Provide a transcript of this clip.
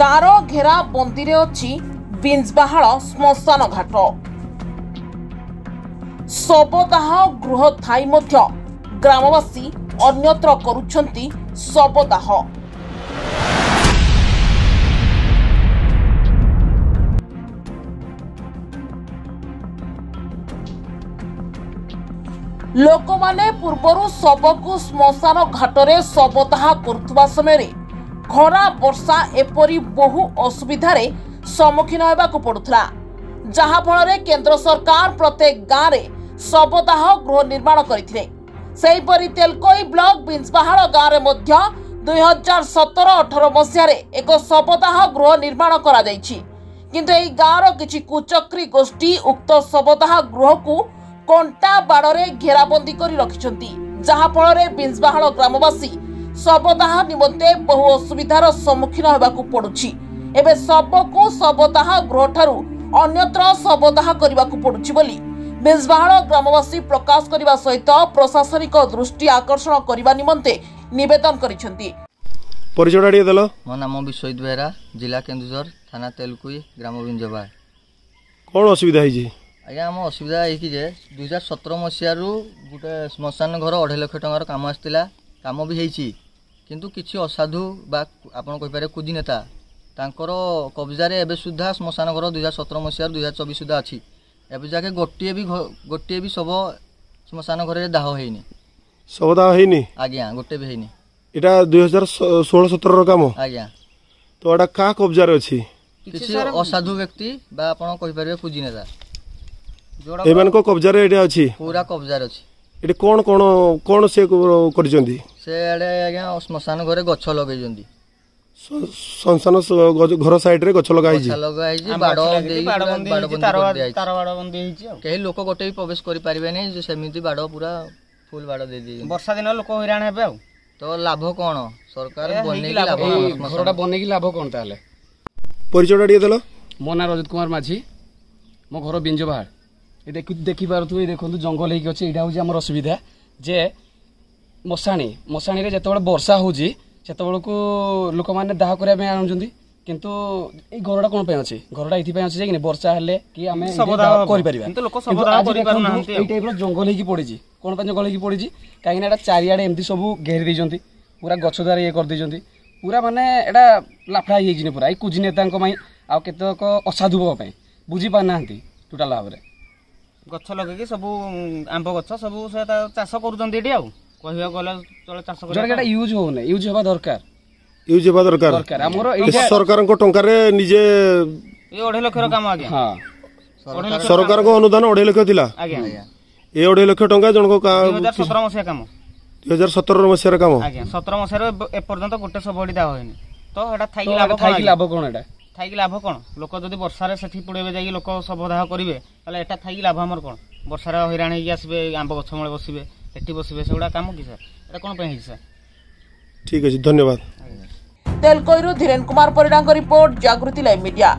ତାର ଘେରା ବନ୍ଦିରେ ଅଛି ବିଞ୍ଜବାହାଳ ଶ୍ମଶାନ ଘାଟ ଶବଦାହ ଗୃହ ଥାଇ ମଧ୍ୟ ଗ୍ରାମବାସୀ ଅନ୍ୟତ୍ର କରୁଛନ୍ତି ଶବଦାହ। ଲୋକମାନେ ପୂର୍ବରୁ ଶବକୁ ଶ୍ମଶାନ ଘାଟରେ ଶବଦାହ କରୁଥିବା ସମୟରେ ଖରା ବର୍ଷା ଏପରି ବହୁ ଅସୁବିଧାରେ ସମ୍ମୁଖୀନ ହେବାକୁ ପଡୁଥିଲା ଯାହାଫଳରେ କେନ୍ଦ୍ର ସରକାର ପ୍ରତ୍ୟେକ ଗାଁରେ ଶବଦାହ ଗୃହ ନିର୍ମାଣ କରିଥିଲେ। ସେହିପରି ତେଲକୋଇ ବ୍ଲକ ବିଞ୍ଜବାହାଳ ଗାଁରେ ମଧ୍ୟ ଦୁଇ ହଜାର ସତର ଅଠର ମସିହାରେ ଏକ ଶବଦାହ ଗୃହ ନିର୍ମାଣ କରାଯାଇଛି। କିନ୍ତୁ ଏହି ଗାଁର କିଛି କୁଚକ୍ରୀ ଗୋଷ୍ଠୀ ଉକ୍ତ ଶବଦାହ ଗୃହକୁ କଣ୍ଟା ବାଡ଼ରେ ଘେରାବନ୍ଦୀ କରି ରଖିଛନ୍ତି ଯାହାଫଳରେ ବିଞ୍ଜବାହାଳ ଗ୍ରାମବାସୀ ଶବଦାହ ନିମନ୍ତେ ବହୁ ଅସୁବିଧାର ସମ୍ମୁଖୀନ ହେବାକୁ ପଡୁଛି। ଏବେ ଶବକୁ ଶବଦାହ ଗୃହଠାରୁ ଅନ୍ୟତ୍ର ଶବଦାହ କରିବାକୁ ପଡୁଛି ବୋଲି ବିଞ୍ଜବାହାଳ ଗ୍ରାମବାସୀ ପ୍ରକାଶ କରିବା ସହିତ ପ୍ରଶାସନିକ ଦୃଷ୍ଟି ଆକର୍ଷଣ କରିବା ନିମନ୍ତେ ନିବେଦନ କରିଛନ୍ତି। ପରିଚୟଟା ଟିକେ ଦେଲ। ମୋ ନାମ ବିଶ୍ୱଜିତ ବେହେରା ଜିଲ୍ଲା କେନ୍ଦୁଝର ଥାନା ତେଲକୁଇ ଗ୍ରାମ ବିଞ୍ଜବା କ'ଣ ଅସୁବିଧା ହେଇଛି? ଆଜ୍ଞା ଆମ ଅସୁବିଧା ହେଇକି ଯେ ଦୁଇ ହଜାର ସତର ମସିହାରୁ ଗୋଟେ ଶ୍ମଶାନ ଘର ଅଢ଼େଇ ଲକ୍ଷ ଟଙ୍କାର କାମ ଆସିଥିଲା। କାମ ବି ହେଇଛି। କିନ୍ତୁ କିଛି ଅସାଧୁ ବା ଆପଣ କହିପାରିବେ କୁଜି ନେତା ତାଙ୍କର କବ୍ଜାରେ ଏବେ ସୁଦ୍ଧା ଶ୍ମଶାନ ଘର ଦୁଇ ହଜାର ସତର ମସିହାରୁ ଦୁଇ ହଜାର ଚବିଶ ସୁଦ୍ଧା ଅଛି। ଏବେ ଯାକେ ଗୋଟିଏ ବି ଘ- ଗୋଟିଏ ବି ଶବ ଶ୍ମଶାନ ଘରରେ ଦାହ ହେଇନି। ଶବଦାହ ହେଇନି? ଆଜ୍ଞା ଗୋଟେ ବି ହେଇନି। ଏଇଟା ଦୁଇ ହଜାର ଷୋହଳ ସତରର କାମ? ଆଜ୍ଞା। ତ ଏଇଟା କାହା କବ୍ଜାରେ ଅଛି? କିଛି ଅସାଧୁ ବ୍ୟକ୍ତି ବା ଆପଣ କହିପାରିବେ କୁଜି ନେତା। ଏମାନଙ୍କ କବ୍ଜାରେ ଏଇଟା ଅଛି? ପୁରା କବ୍ଜାରେ ଅଛି। ଏଠି କ'ଣ କ'ଣ କ'ଣ ସେ କ- କରିଛନ୍ତି? ସେ ଆଡ଼େ ଆଜ୍ଞା ଶ୍ମଶାନ ଘରେ ଗଛ ଲଗେଇଛନ୍ତି। ଶ- ଶ୍ମଶାନ ସ- ଗ- ଘର ସାଇଡରେ ଗଛ ଲଗା ହେଇଛି? ଗଛ ଲଗା ହେଇଛି ବାଡ଼ ଦେଇକି ପୁରା ବାଡ଼ ବନ୍ଦି କରିଦିଆଯାଇଛି। ତାର ବାଡ଼ ବନ୍ଦି ହେଇଛି ଆଉ। କେହି ଲୋକ ଗୋଟେ ବି ପ୍ରବେଶ କରିପାରିବେନି ଯେ ସେମିତି ବାଡ଼ ପୁରା ଫୁଲ ବାଡ଼ ଦେଇଦେଇଛନ୍ତି ବର୍ଷା ଦିନ ଲୋକ ହଇରାଣ ହେବେ ଆଉ। ତ ଲାଭ କ'ଣ? ସରକାର ଏ ହେଇକି ବନେଇକି ଲାଭ ଲାଭ କ'ଣ? କ'ଣ? ଏଇ ଶ୍ମଶାନ? ଘରଟା ବନେଇକି ଲାଭ କ'ଣ ତାହେଲେ? ପରିଚୟଟା ଟିକେ ଦେଲ? ମୋ ନାଁ ରଜତ କୁମାର ମାଝୀ। ମୋ ଘର ବିଞ୍ଜବାହାଡ଼ ଏ ଦେଖି ଦେଖିପାରୁଥିବେ ଏଇ ଦେଖନ୍ତୁ ଜଙ୍ଗଲ ହେଇକି ଅଛି ଏଇଟା ହେଉଛି ଆମର ଅସୁବିଧା ଯେ ମଶାଣି ମଶାଣିରେ ଯେତେବେଳେ ବର୍ଷା ହେଉଛି ସେତେବେଳକୁ ଲୋକମାନେ ଦାହ କରିବା ପାଇଁ ଆଣୁଛନ୍ତି କିନ୍ତୁ ଏଇ ଘରଟା କ'ଣ ପାଇଁ ଅଛି? ଘରଟା ଏଇଥିପାଇଁ ଅଛି ଯେ କି ବର୍ଷା ହେଲେ କି ଆମେ ଶବ ନିଜେ ଦାହ ଦାହ ହବ। କରିପାରିବା। କିନ୍ତୁ ଲୋକ ଶବ କିନ୍ତୁ ଦାହ ଆଜି କରିପାରୁନାହାନ୍ତି ଦେଖନ୍ତୁ, ଏଇ ଟାଇପ୍ର ଜଙ୍ଗଲ ହେଇକି ପଡ଼ିଛି କ'ଣ ପାଇଁ ଜଙ୍ଗଲ ହେଇକି ପଡ଼ିଛି କାହିଁକିନା ଏଇଟା ଚାରିଆଡ଼େ ଏମିତି ସବୁ ଘେରି ଦେଇଛନ୍ତି ପୁରା ଗଛ ଦ୍ୱାରା ଇଏ କରିଦେଇଛନ୍ତି ପୁରା ମାନେ ଏଇଟା ଲାଫଡ଼ା ହେଇଯାଇଛି ପୁରା। ଏଇ କୁଜି ନେତାଙ୍କ ପାଇଁ ଆଉ କେତେକ ଅସାଧୁଙ୍କ ପାଇଁ। ବୁଝି ପାରୁନାହାନ୍ତି ଟୋଟାଲ ଭାବରେ। ଗଛ ଲଗେଇକି ସବୁ ଆମ୍ବ ଗଛ ସବୁ ସେ ତା ଚାଷ କରୁଛନ୍ତି ଏଠି ଆଉ। କହିବାକୁ ଗଲେ ଚଳେ ଚାଷ ଯୋଉଟା କରିବା ୟୁଜ୍ ହଉନି ୟୁଜ୍ ହେବା ଦରକାର। ୟୁଜ୍ ହେବା ଦରକାର। ଆମର ଏ ସରକାରଙ୍କ ଟଙ୍କାରେ ନିଜେ ଏଇ ଅଢେଇ ଲକ୍ଷର କାମ ଆଜ୍ଞା। ସରକାରଙ୍କ ଅନୁଦାନ ଅଢେଇ ଲକ୍ଷ ଥିଲା। ଆଜ୍ଞା ଏ ଅଢେଇ ଲକ୍ଷ ଟଙ୍କା ହଜାର ସତର ମସିହା କାମ। ଦୁଇ ହଜାର ସତର ମସିହାର କାମ। ଆଜ୍ଞା ସତର ମସିହାରେ ଏ- ଏପର୍ଯ୍ୟନ୍ତ ଗୋଟେ ଏଠି ଦାହ ହେଇନି ତ ଏଟା ଥାଇକି ଲାଭ ଏଇଟା କ'ଣ ଥାଇକି ଆଜ୍ଞା? ଲାଭ କ'ଣ ଏଇଟା ଥାଇକି ଲାଭ କ'ଣ? ଲୋକ ଯଦି ବର୍ଷାରେ ସେଠି ପଡ଼େଇବେ ଯାଇକି ଲୋକ ଶବ ଦାହ କରିବେ ତାହେଲେ ଏଟା ଥାଇକି ଲାଭ ଆମର କ'ଣ? ବର୍ଷାରେ ହଇରାଣ ହେଇକି ଆସିବେ ଆମ୍ବ ଗଛ ମୂଳେ ବସିବେ ଏଠି ବସିବେ ସେଗୁଡ଼ା କାମ କି ସାର୍? ଏଟା କ'ଣ ପାଇଁ ହେଇଛି ସାର୍? ଠିକ୍ ଅଛି ଧନ୍ୟବାଦ। ତେଲକୋଇରୁ ଧୀରେନ କୁମାର ପରିଡ଼ାଙ୍କ ରିପୋର୍ଟ ଜାଗୃତି ଲାଇଭ୍ ମିଡିଆ।